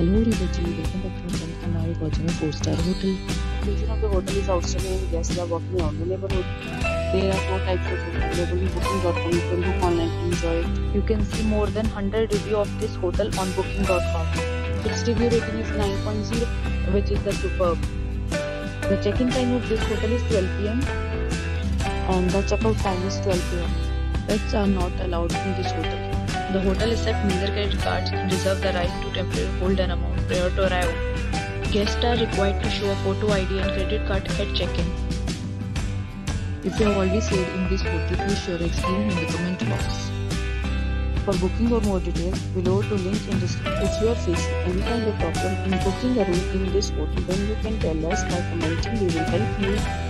Welcome back to our channel and now we're watching a 4-star hotel. Location of the hotel is outstanding and guests are walking around the neighborhood. There are four types of rooms available in booking.com. You can book online and enjoy it. You can see more than 100 review of this hotel on booking.com. Its review rating is 9.0 which is the superb. The check-in time of this hotel is 12 pm and the check-out time is 12 pm. Pets are not allowed in this hotel. The hotel accepts major credit cards and reserves the right to temporarily hold an amount prior to arrival. Guests are required to show a photo ID and credit card at check-in. If you have already stayed in this hotel, please share experience in the comment box. For booking or more details, below to link in the description. If you are facing any kind of problem in booking a room in this hotel, then you can tell us by commenting. We will help you.